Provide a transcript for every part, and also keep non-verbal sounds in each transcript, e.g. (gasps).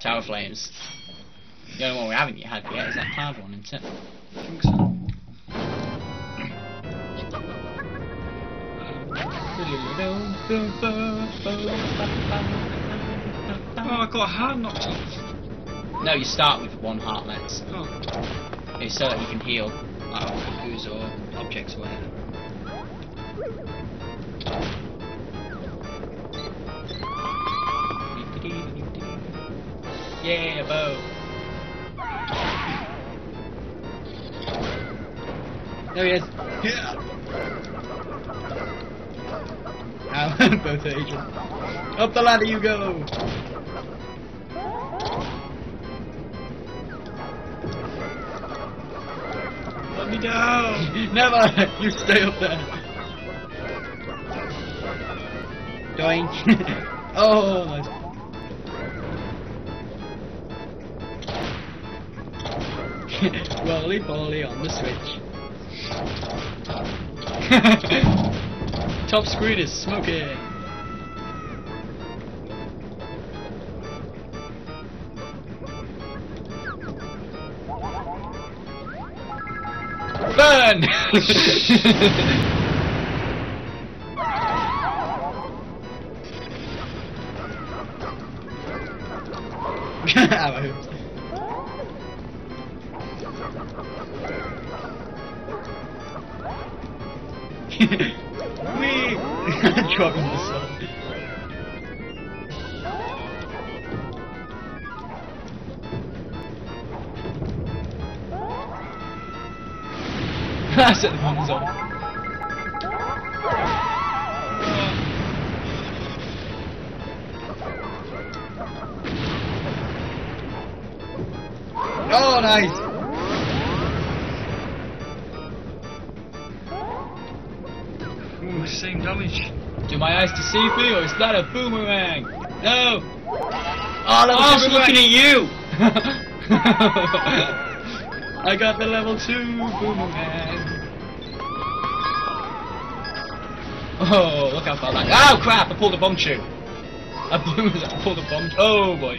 Tower Flames. The only one we haven't yet had yet is that cloud one, isn't it? I think so. Oh, I got a heart knocked off. No, you start with one heart lens. Oh, It's so that you can heal. oh, who's or objects or whatever. Yeah, bow. There he is. Yeah. Ow, both agents. Up the ladder you go! Let me down. (laughs) Never! You stay up there. Doink. (laughs) oh, (laughs) Roly poly on the switch. (laughs) Top screen is smoking. Burn! (laughs) Wee! Dropping song. That's it, the bomb's. Oh, nice! Ooh, same damage. Do my eyes deceive me, or is that a boomerang? No! Oh, level Oh, two it's looking at you. (laughs) I got the level two boomerang. Oh, look how far that. Oh crap! I pulled a bomb shoe. I blew. I pulled a bomb. Oh boy.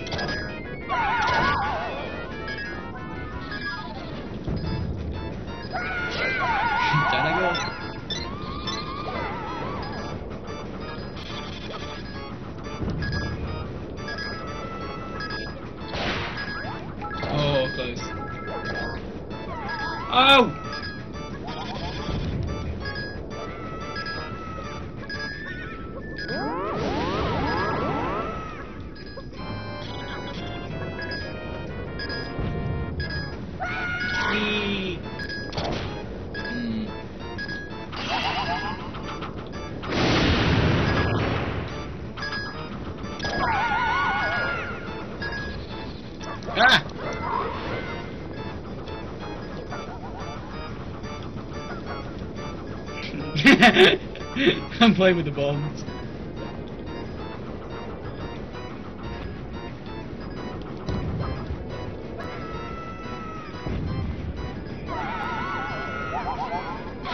(laughs) I'm playing with the bombs.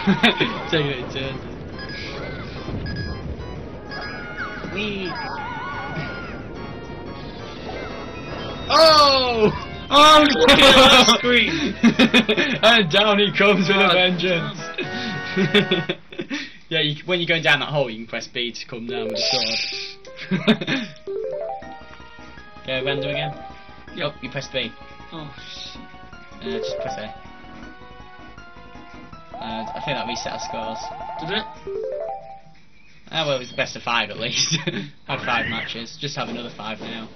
(laughs) Taking it in turns. Wee. Oh! (laughs) Oh, he's looking at that screen. and down he comes with a vengeance. (laughs) yeah, you, when you're going down that hole, you can press B to come down with the sword. (laughs) Go random again. Yup, you press B. Oh, shit. Uh, just press A. Uh, I think that reset our scores. Did it? Ah, well, it was the best of five at least. (laughs) Had five matches. Just have another five now.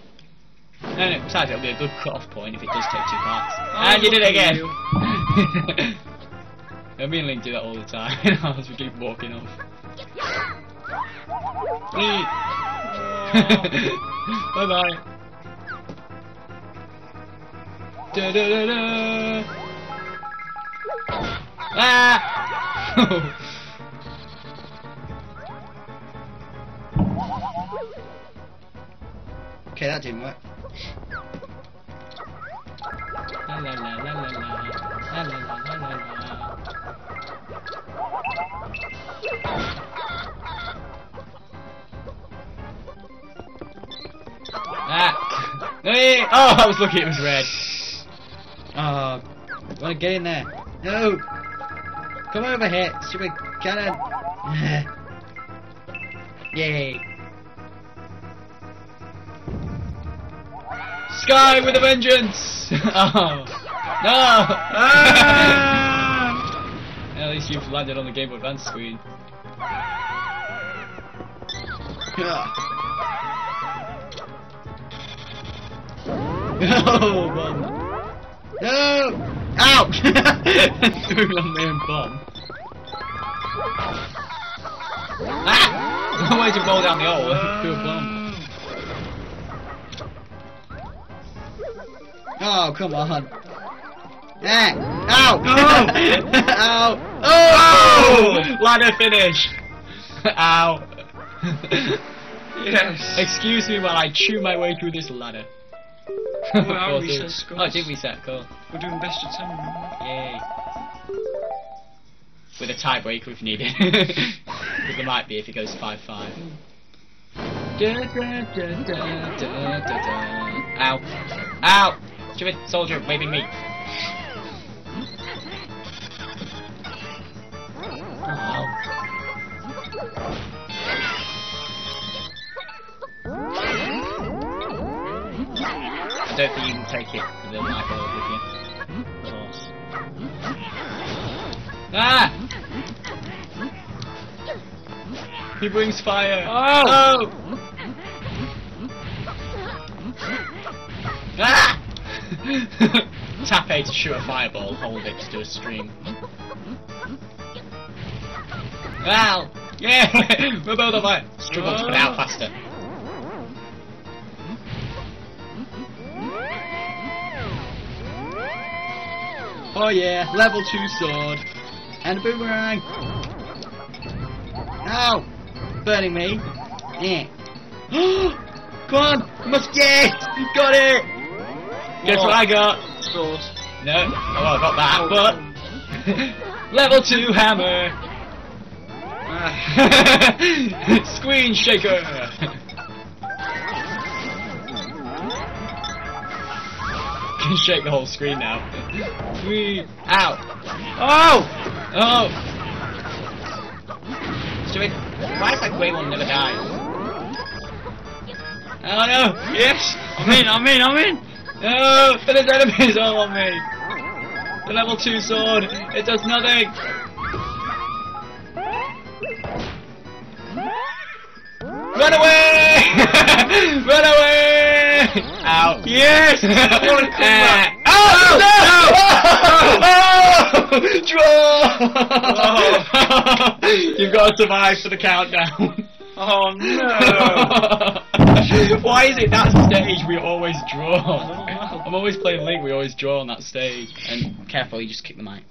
No, no, besides, it'll be a good cut-off point if it does take two parts. and you did it again! Me and Link do that all the time you know as we keep walking off. (laughs) Bye bye. Da da da da. Ah! (laughs) Okay, that didn't work. La la la. Ah! Hey! Oh, I was lucky it was red. Oh, wanna get in there? No! Come over here, stupid cannon! (laughs) Yay! Sky with a vengeance! (laughs) oh, no! (laughs) At least you've landed on the Game Boy Advance screen. No, bomb. No! (laughs) Ouch! Threw on me and bomb. Ah! No way to roll down the hole. Threw a bomb. Oh, come on. Ah! Ow! (laughs) Ow! Oh! Ladder finish! (laughs) Ow! Yes. Excuse me while I chew my way through this ladder. Oh, Of our reset Oh, it scores. did reset, cool. We're doing best of ten. Yay. With a tiebreaker if needed. (laughs) Because there might be if it goes 5-5. Da, da, da, da, da, da, da. Ow. Ow! Stupid soldier waving me. Don't think you can take it with the light bulb with you. Ah! He brings fire. Oh! Ah! (laughs) Tap A to shoot a fireball, hold it to do a stream. Ow! Yeah! (laughs) We're both on fire! Struggle to put it out faster. Oh yeah, level 2 sword. And a boomerang! Ow! Burning me. Yeah. (gasps) Come on! You must get! Got it! Guess what I got? Sword. No. Oh, I got that, but... (laughs) level 2 hammer! Ah. (laughs) Screen shaker! (laughs) Can shake the whole screen now. Three. Ow! Oh! Oh! Stupid. Why is that grey one never dies? Oh no! Yes! I'm in, I'm in, I'm in! No! But there's enemies all on me! The level 2 sword! It does nothing! Run away! (laughs) Run away! Ow. Yes! (laughs) I come back. Uh, oh, oh, no! Oh! Draw! (laughs) You've got to survive for the countdown. Oh no! Why is it that stage we always draw? I'm always playing Link, we always draw on that stage. And careful, you just kick the mic.